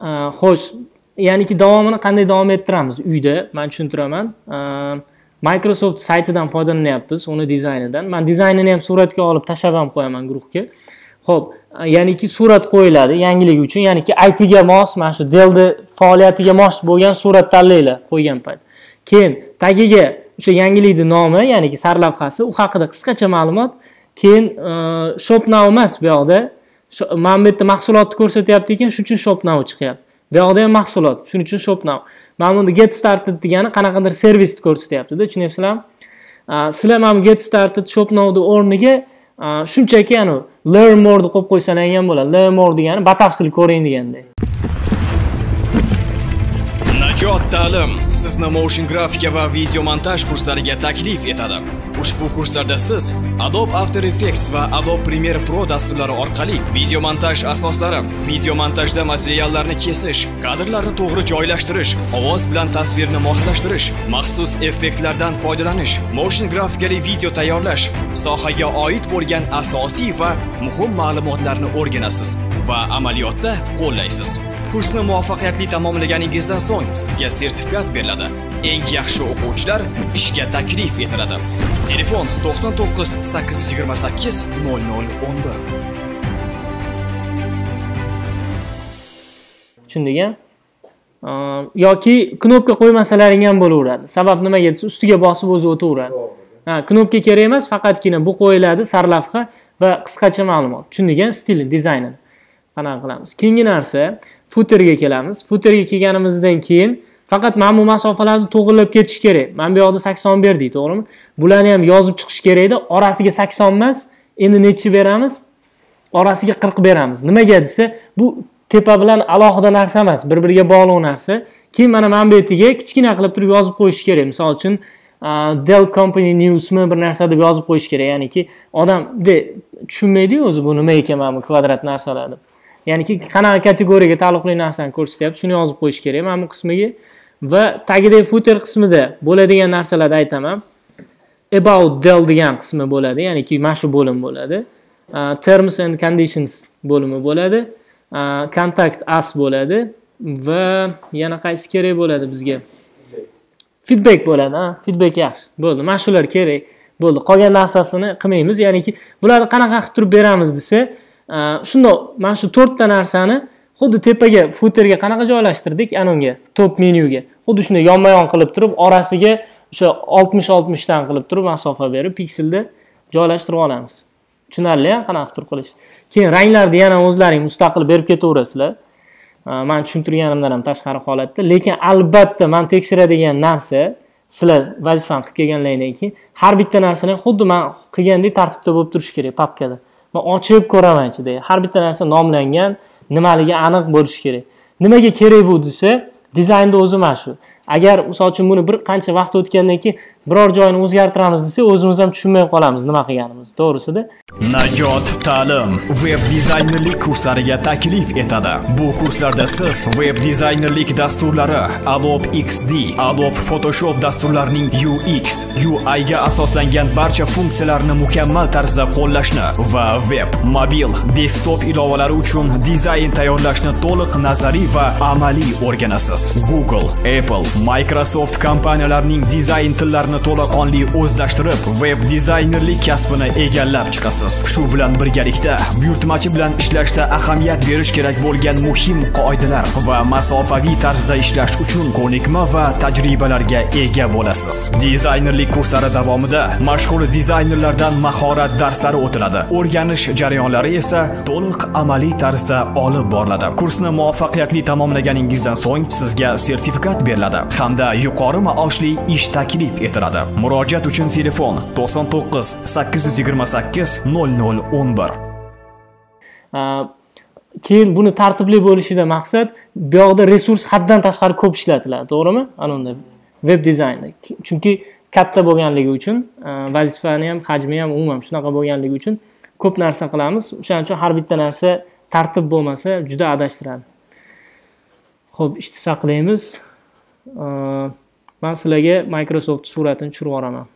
Э, xo'sh ya'niki davomini qanday davom ettiramiz? Uyda man tushuntiraman. Э, Microsoft saytidan foydalanyapmiz uni dizaynidan. Man dizaynini ham suratga olib tashlab ham qo'yaman guruhga. Ho'p e, ya'niki surat qo'yiladi yangilik uchun. Ya'niki itga mos mana shu delni faoliyatiga mos bo'lgan surat tanlanglar qo'ygan payt. Keyin tagiga o'sha yangilikni nomi ya'niki sarlavhasi u haqida qisqacha ma'lumot. Keyin e, shop now emas bu yoqda. Mana bu yerda mahsulotni ko'rsatyapti ekan shuning uchun shop now chiqyapti. Bu yoqda ham mahsulot shuning uchun shop now mana bunda get started degani qanaqadir servisni ko'rsatyaptida tushunyapsizlarmi? Sizlar mana bu get started shop nowni o'rniga shunchaki anavi learn more'ni qo'yib qo'ysalar ham bo'ladi. Learn more degani batafsil ko'ring deganday Najot ta'lim sizni motion grafika va video montaj kurslariga taklif etadi. Ushbu kurslarda siz Adobe After Effects va Adobe Premiere Pro dasturlari orqali video montaj asoslari, video montajda materiallarni kesish, kadrlarni to'g'ri joylashtirish, ovoz bilan tasvirni moslashtirish, maxsus effektlardan foydalanish, motion grafikali video tayyorlash, sohaga oid bo'lgan asosiy va muhim ma'lumotlarni o'rganasiz va amaliyotda qo'llaysiz. Kursni muvaffaqiyatli tamomlaganingizdan so'ng sizga sertifikat beriladi. Eng yaxshi o'quvchilar ishga taklif etiladi. Telefon 99 828 0011. tushundik yoki knopka qo'ymasalaring ham bo'laveradi. Sabab nimaga desa ustiga bosib o'zi o'taveradi ha knopka kerak emas faqatgina bu qo'yiladi sarlavha va qisqacha ma'lumot. Tushundik stil dizaynini. Qanaqa qilamiz. Keyingi narsa footerga kelamiz. Footerga kelganimizdan keyin faqat mana bu masofalarni to'g'irlab ketish kerak. Mana bu yoqda sakson berdik to'g'rimi? Bularni ham yozib chiqish kerakda orasiga sakson emas endi nechi beramiz? Orasiga qirq beramiz. Nimaga desa bu tepa bilan alohida narsa emas bir biriga bog'liq narsa. Keyin mana mana bu yerga kichkina qilib turib yozib qo'yish kerak. Misol uchun dell company newsmi bir narsa deb yozib qo'yish kerak. Ya'niki odam tushunmaydiyu o'zi bu nima ekan mana bu kvadrat narsalar deb ya'niki qanaqa kategoriyaga taalluqli narsani ko'rsatyapti shuni yozib qo'yish kerak. Mana bu qismiga va tagidagi footer qismida bo'ladigan narsalarni aytaman. About dell degan qismi bo'ladi ya'niki mana shu bo'lim bo'ladi. Terms and conditions bo'limi bo'ladi. Contact us bo'ladi va yana qaysi kerak bo'ladi bizga? Feedback bo'ladi ha? Feedback yaxshi. Bo'ldi mana shular kerak. Bo'ldi. Qolgan narsasini qilmaymiz. Ya'niki bularni qanaqa qilib turib beramiz desa shundoq mana shu to'rtta narsani xuddi tepaga footerga qanaqa joylashtirdik anonga top menyuga. Xuddi shunday yonma yon qilib turib orasiga o'sha oltmish oltmishdan qilib turib masofa berib pikselda joylashtirib olamiz. Tushunarli qanaqa qilib qilish. Keyin ranglarni yana o'zlaring mustaqil berib ketaverasizlar. Man tushuntirganimdan ham tashqari holatda. Lekin albatta man tekshiradigan narsa sizlar vazifani qilib kelganlaringdan keyin har bitta narsani xuddi man qilgandek tartibda bo'lib turishi kerak papkada. Man ochib ko'raman ichida. Har bitta narsa nomlangan nimaligi aniq bo'lishi kerak. Nimaga kerak bu desa dizaynni o'zi mana shu agar misol uchun buni bir qancha vaqt o'tgandan keyin biror joyini o'zgartiramiz desak o'zimiz ham tushunmay qolamiz nima qilganimizni to'g'risida Najot ta'lim web dizaynerlik kurslariga taklif etadi. Bu kurslarda siz web dizaynerlik dasturlari, Adobe XD, Adobe Photoshop dasturlarining UX, UI ga asoslangan barcha funksiyalarni mukammal tarzda qo'llashni va web, mobil, desktop ilovalari uchun dizayn tayyorlashni to'liq nazariy va amaliy o'rganasiz. Google, Apple, Microsoft kompaniyalarining dizayn tillarini to'laqonli o'zlashtirib, veb dizaynerlik kasbini egallab chiqasiz. Shu bilan birgalikda buyurtmachi bilan ishlashda ahamiyat berish kerak bo'lgan muhim qoidalar va masofaviy tarzda ishlash uchun ko'nikma va tajribalarga ega bo'lasiz. Dizaynerlik kurslari davomida mashhur dizaynerlardan mahorat darslari o'tiladi. O'rganish jarayonlari esa to'liq amaliy tarzda olib boriladi. Kursni muvaffaqiyatli tamomlaganingizdan so'ng sizga sertifikat beriladi hamda yuqori maoshli ish taklif etiladi. Murojaat uchun telefon 99 828 0011. keyin buni tartibli bo'lishidan maqsad bu yoqda resurs haddan tashqari ko'p ishlatiladi to'g'rimi? Ana unda dizaynda chunki katta bo'lganligi uchun vazifani ham hajmi ham umuman shunaqa bo'lganligi uchun ko'p narsa qilamiz. O'shaning uchun har bitta narsa tartib bo'lmasa juda adashtiradi. Ho'p ishni saqlaymiz man sizlarga microsoft suratini tushirib yuboraman